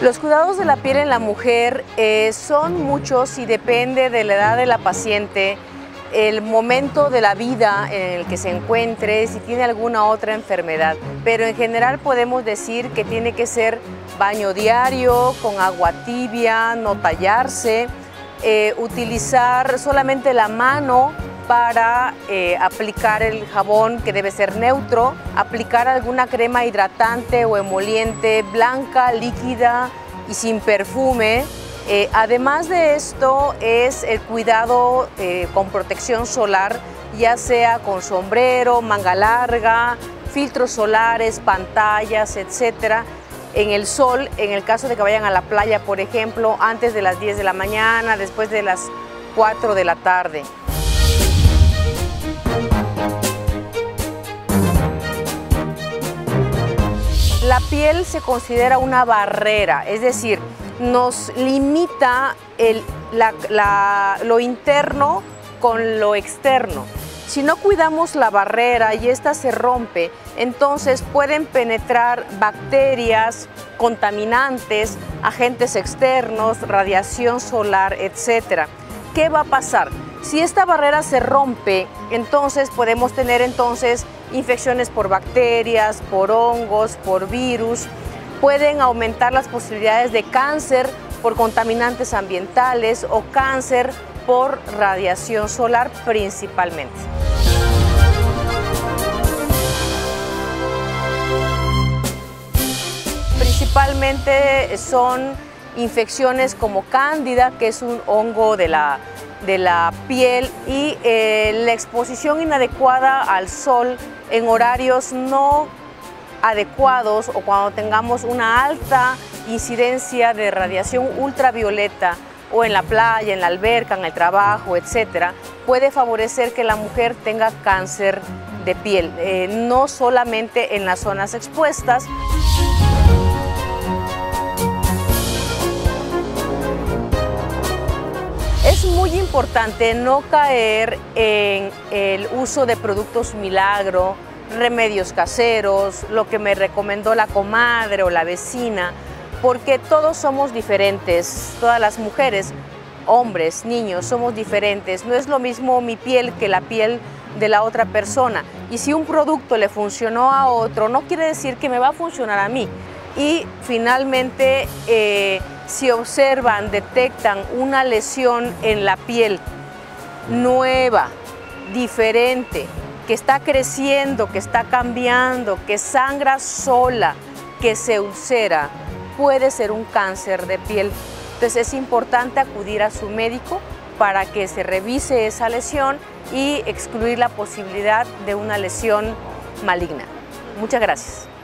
Los cuidados de la piel en la mujer eh, son muchos y depende de la edad de la paciente, el momento de la vida en el que se encuentre, si tiene alguna otra enfermedad. Pero en general podemos decir que tiene que ser baño diario, con agua tibia, no tallarse, eh, utilizar solamente la mano para eh, aplicar el jabón que debe ser neutro, aplicar alguna crema hidratante o emoliente blanca, líquida y sin perfume. Eh, además de esto es el cuidado eh, con protección solar, ya sea con sombrero, manga larga, filtros solares, pantallas, etcétera, en el sol, en el caso de que vayan a la playa, por ejemplo, antes de las 10 de la mañana, después de las 4 de la tarde. La piel se considera una barrera, es decir, nos limita lo interno con lo externo. Si no cuidamos la barrera y esta se rompe, entonces pueden penetrar bacterias, contaminantes, agentes externos, radiación solar, etc. ¿Qué va a pasar? Si esta barrera se rompe, entonces podemos tener entonces infecciones por bacterias, por hongos, por virus. Pueden aumentar las posibilidades de cáncer por contaminantes ambientales o cáncer por radiación solar principalmente. Principalmente son infecciones como cándida, que es un hongo de la de la piel y eh, la exposición inadecuada al sol en horarios no adecuados o cuando tengamos una alta incidencia de radiación ultravioleta o en la playa, en la alberca, en el trabajo, etcétera, puede favorecer que la mujer tenga cáncer de piel, eh, no solamente en las zonas expuestas. Muy importante no caer en el uso de productos milagro, remedios caseros, lo que me recomendó la comadre o la vecina, porque todos somos diferentes, todas las mujeres, hombres, niños, somos diferentes. No es lo mismo mi piel que la piel de la otra persona. Y si un producto le funcionó a otro, no quiere decir que me va a funcionar a mí. Y finalmente, eh, si observan, detectan una lesión en la piel nueva, diferente, que está creciendo, que está cambiando, que sangra sola, que se ulcera, puede ser un cáncer de piel. Entonces es importante acudir a su médico para que se revise esa lesión y excluir la posibilidad de una lesión maligna. Muchas gracias.